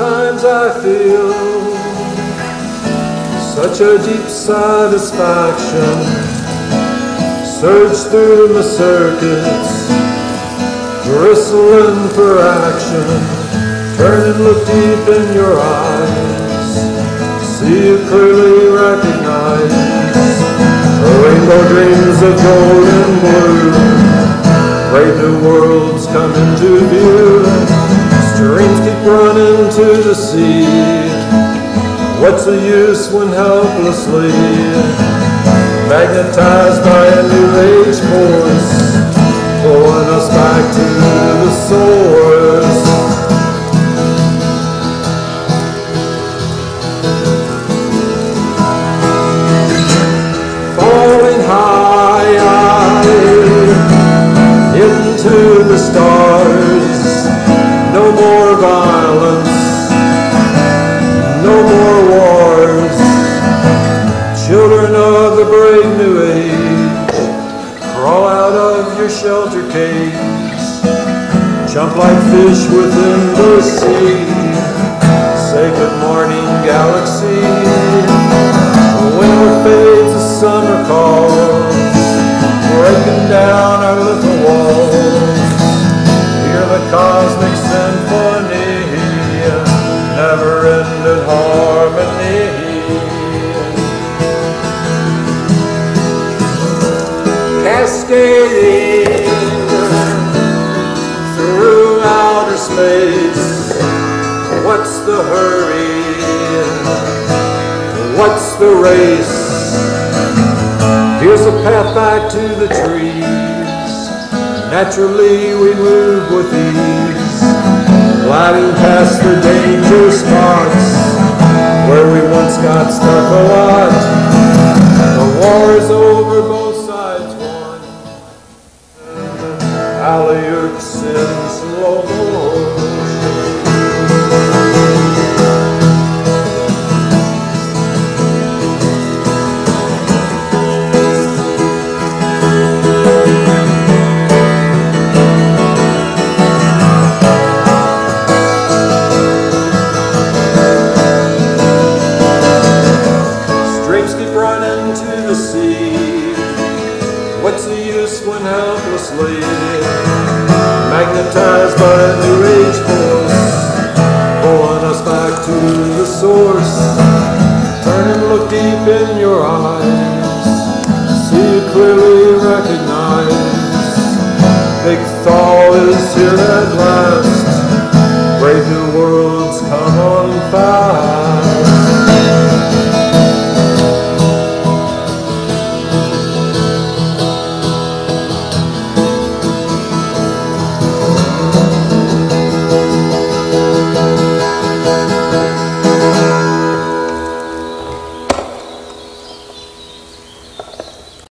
Sometimes I feel such a deep satisfaction surge through my circuits, bristling for action. Turn and look deep in your eyes, see you clearly recognize the rainbow dreams of gold and blue. Brave new worlds come into view. Streams keep running to the sea. What's the use when helplessly magnetized by a new age force, pulling us back to the source? Of the brave new age, crawl out of your shelter cage, jump like fish within the sea. Say good morning, galaxy. Winter fades, the summer calls, breaking down our little walls. Hear the cosmic symphony, never-ended harmony. Cascading through outer space. What's the hurry? What's the race? Here's a path back to the trees. Naturally we move with ease, gliding past the danger spots where we once got stuck a lot. The war is over, To the sea. What's the use when helplessly magnetized by a new age force, pulling us back to the source? Turn and look deep in your eyes,